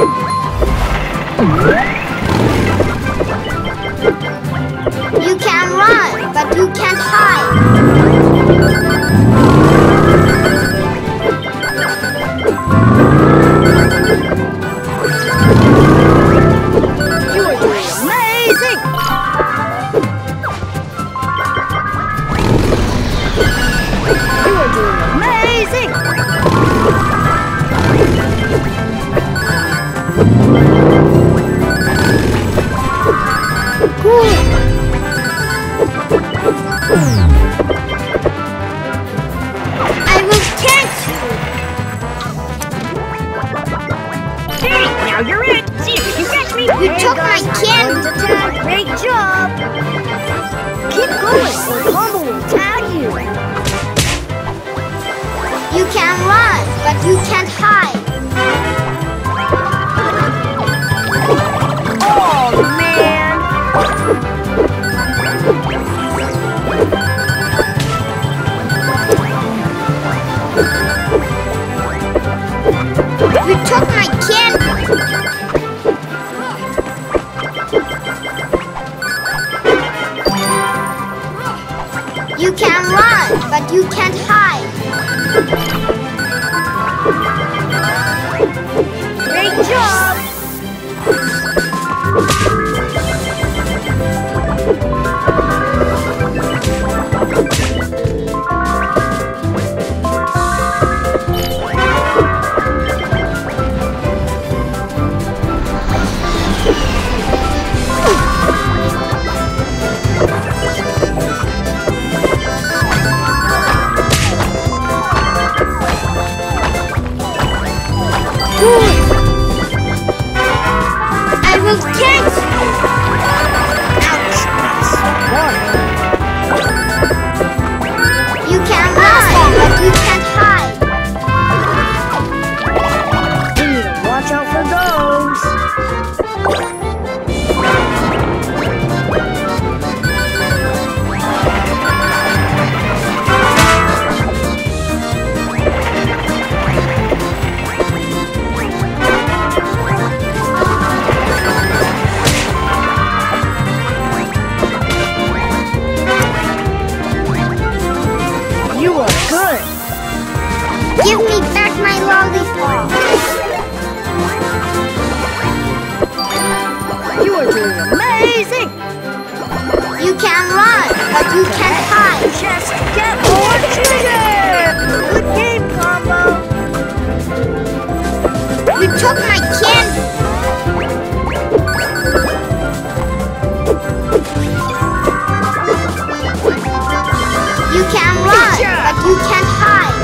You You took my candy. You can run, but you can't hide. Great job! I will catch you. Ouch! You can run, but you can't hide. Just get more trigger! Good game, Combo! You took my candy. You can run, but you can't hide.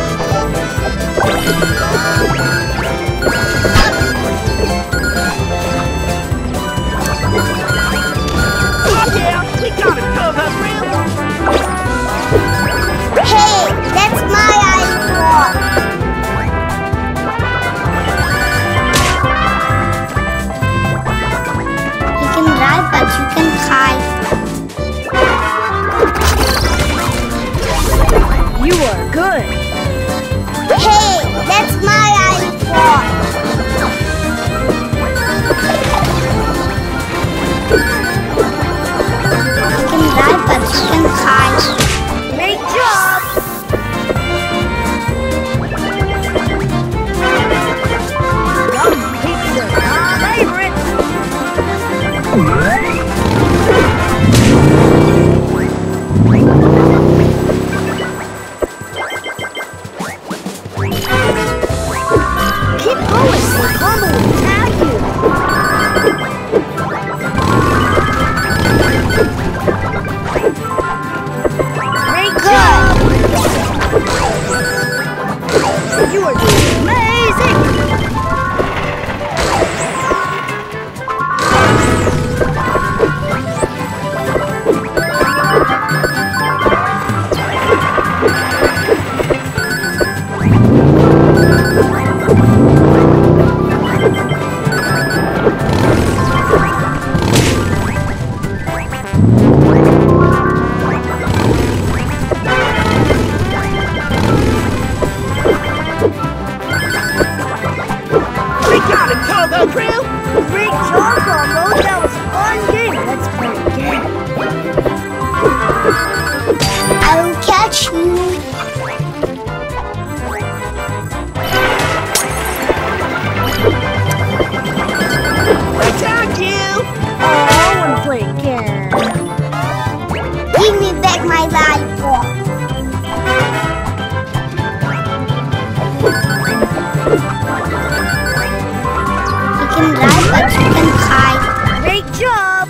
Can ride, but can. Great job.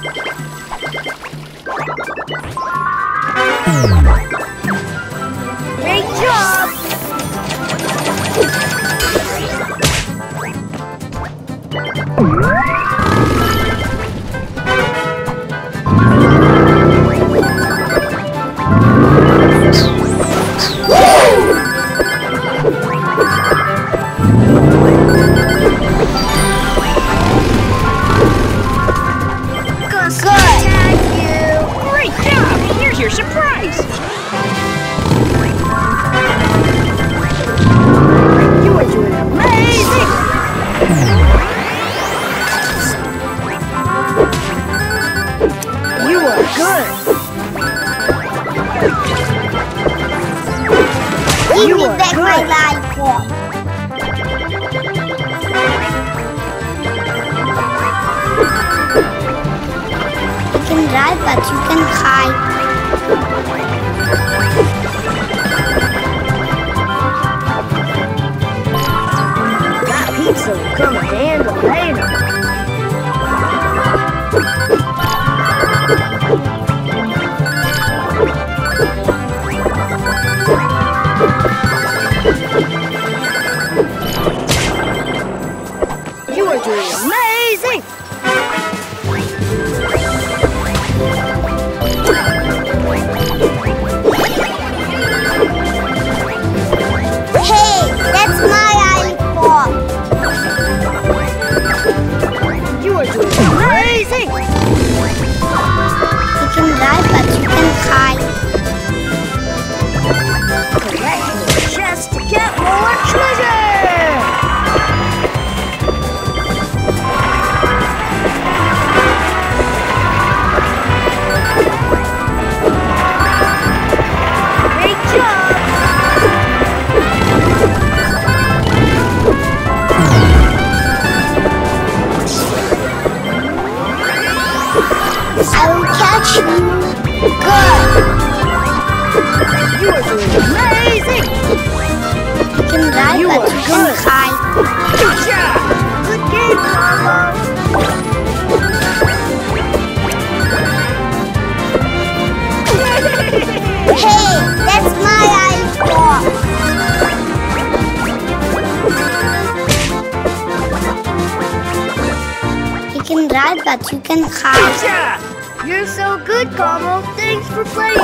Great job. Gus, Give You me back my good. lollipop. You can drive, but you can hide. Good. You are doing amazing. You can ride, but you can good. hide. Gotcha! Good game. Hey, that's my. You can ride, but you can. You're so good, Combo. Thanks for playing.